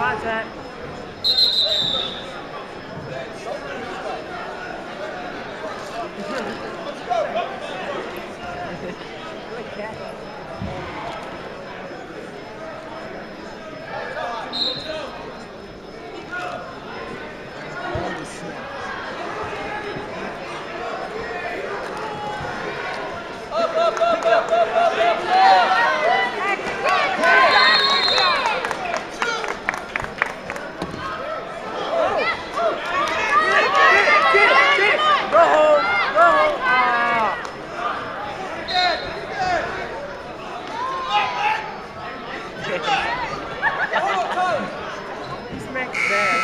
Contact. Go, go, go, go. Overtime! Smack that.